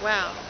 Wow.